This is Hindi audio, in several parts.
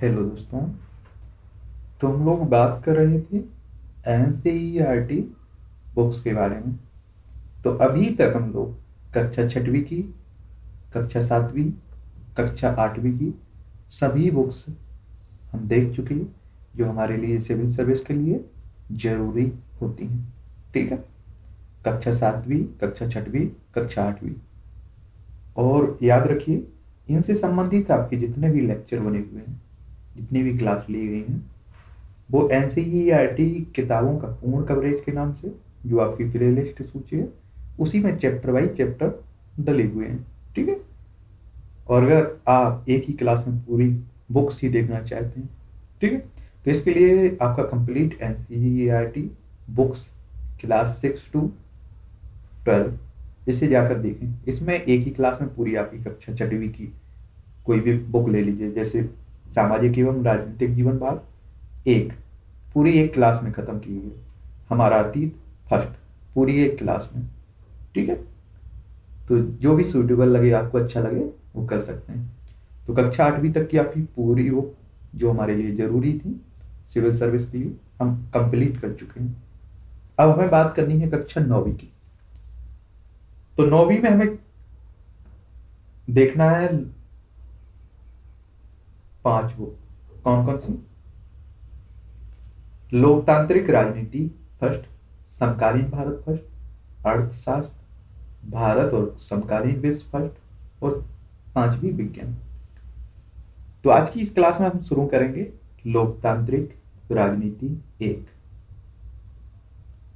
हेलो दोस्तों तो हम लोग बात कर रहे थे एन सी बुक्स के बारे में। तो अभी तक हम लोग कक्षा छठवीं की, कक्षा सातवीं, कक्षा आठवीं की सभी बुक्स हम देख चुके हैं, जो हमारे लिए सिविल सर्विस के लिए ज़रूरी होती हैं। ठीक है? कक्षा सातवीं, कक्षा छठवीं, कक्षा आठवीं। और याद रखिए, इनसे संबंधित आपके जितने भी लेक्चर बने हुए हैं जितनी भी क्लास ली गई हैं, वो एन किताबों का पूर्ण कवरेज के नाम से, जो आपकी प्ले लिस्ट सूची है, उसी में चैप्टर बाई चैप्टर डले हुए हैं, ठीक है? और अगर आप एक ही क्लास में पूरी बुक्स ही देखना चाहते हैं, ठीक है? तो इसके लिए आपका complete N books class six to twelve इसे जाकर देखें। इसमें एक ही क्लास में पूरी आपकी कक्षा छठवीं की कोई भी बुक ले लीजिए, जैसे सामाजिक एवं राजनीतिक जीवन भाग, एक, पूरी एक क्लास में खत्म की गई हमारा अतीत फ़र्स्ट पूरी एक क्लास में। ठीक है? तो जो भी सुटेबल लगे, आपको अच्छा लगे, वो कर सकते हैं। तो कक्षा आठवीं तक की आपकी पूरी वो जो हमारे लिए ज़रूरी थी सिविल सर्विस के लिए हम कंप्लीट कर चुके हैं। अब हमें बात करनी है कक्षा नौवीं की। तो नौवीं में हमें देखना है पाँच बुक कौन कौन सी? लोकतांत्रिक राजनीति फ़र्स्ट, समकालीन भारत फ़र्स्ट, अर्थशास्त्र, भारत और समकालीन विश्व फ़र्स्ट, और पांचवी विज्ञान। तो आज की इस क्लास में हम शुरू करेंगे लोकतांत्रिक राजनीति एक।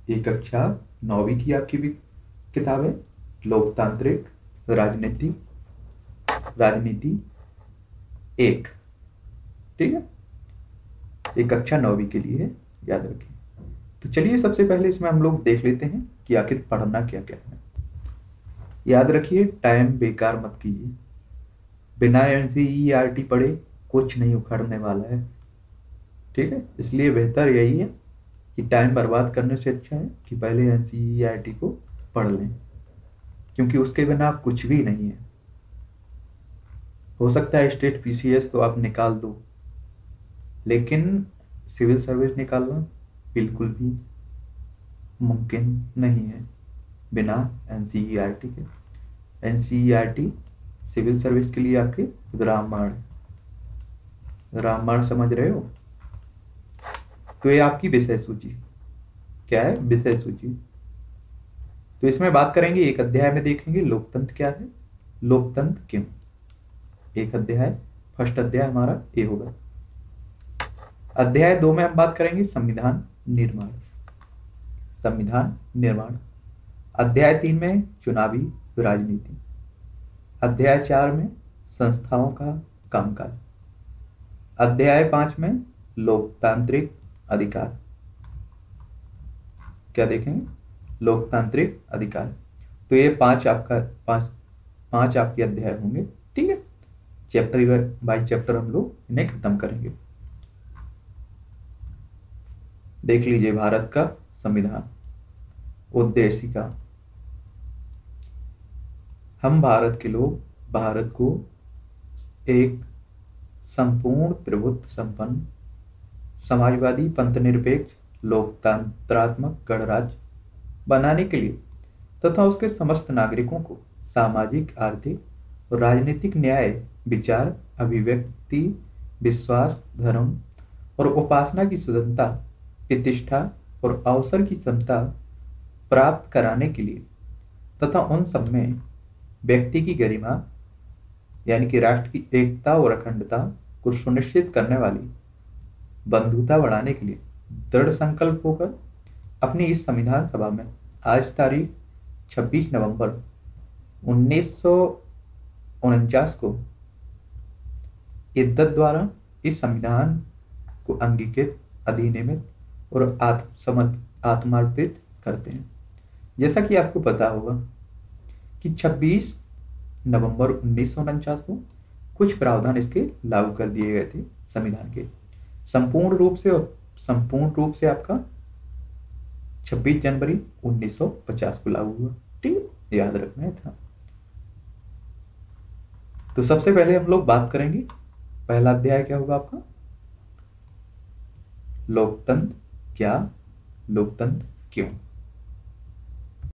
एक कक्षा नौवीं की आपकी भी किताब है, लोकतांत्रिक राजनीति राजनीति एक। ठीक है? ये कक्षा नौवीं के लिए है याद रखें। तो चलिए सबसे पहले इसमें हम लोग देख लेते हैं कि आखिर पढ़ना क्या क्या है। याद रखिए टाइम बेकार मत कीजिए। बिना एनसीईआरटी पढ़े कुछ नहीं उखड़ने वाला है। ठीक है? इसलिए बेहतर यही है कि टाइम बर्बाद करने से अच्छा है कि पहले एनसीईआरटी को पढ़ लें। क्योंकि उसके बिना कुछ भी नहीं है। हो सकता है स्टेट पीसीएस तो आप निकाल दो। लेकिन सिविल सर्विस निकालना बिल्कुल भी मुमकिन नहीं है बिना एन के। एन सिविल सर्विस के लिए आपके रामबाण रामबाण समझ रहे हो? तो ये आपकी विषय सूची। क्या है? विषय सूची। तो इसमें बात करेंगे, एक अध्याय में देखेंगे लोकतंत्र क्या है। लोकतंत्र क्यों एक अध्याय, फ़र्स्ट अध्याय हमारा ये होगा। अध्याय दो में हम बात करेंगे संविधान निर्माण। संविधान निर्माण। अध्याय तीन में चुनावी राजनीति। अध्याय चार में संस्थाओं का कामकाज। अध्याय पाँच में लोकतांत्रिक अधिकार। क्या देखेंगे? लोकतांत्रिक अधिकार। तो ये पाँच आपका, पाँच पाँच आपके अध्याय होंगे, ठीक है? चैप्टर बाई चैप्टर हम लोग इन्हें खत्म करेंगे। देख लीजिए भारत का संविधान उद्देशिका हम भारत के लोग, भारत को एक संपूर्ण प्रभुत्व संपन्न, समाजवादी पंथ निरपेक्ष लोकतंत्रात्मक गणराज्य बनाने के लिए तथा उसके समस्त नागरिकों को सामाजिक, आर्थिक और राजनीतिक न्याय, विचार, अभिव्यक्ति, विश्वास, धर्म और उपासना की स्वतंत्रता प्रतिष्ठा और अवसर की क्षमता प्राप्त कराने के लिए तथा उन सब में व्यक्ति की गरिमा, यानी कि राष्ट्र की एकता और अखंडता को सुनिश्चित करने वाली बंधुता बढ़ाने के लिए दृढ़ संकल्प होकर अपनी इस संविधान सभा में आज तारीख 26 नवंबर उन्नीस सौ उनचास को इद्दत द्वारा इस संविधान को अंगीकृत, अधिनियमित और आत्मसमर्पित आत्मार्पित करते हैं। जैसा कि आपको पता होगा कि 26 नवंबर उन्नीस सौ उनचास को कुछ प्रावधान इसके लागू कर दिए गए थे संविधान के। संपूर्ण रूप से और संपूर्ण रूप से आपका 26 जनवरी 1950 को लागू हुआ। ठीक, याद रखना है था। तो सबसे पहले हम लोग बात करेंगे, पहला अध्याय क्या होगा आपका? लोकतंत्र। क्या? लोकतंत्र क्यों?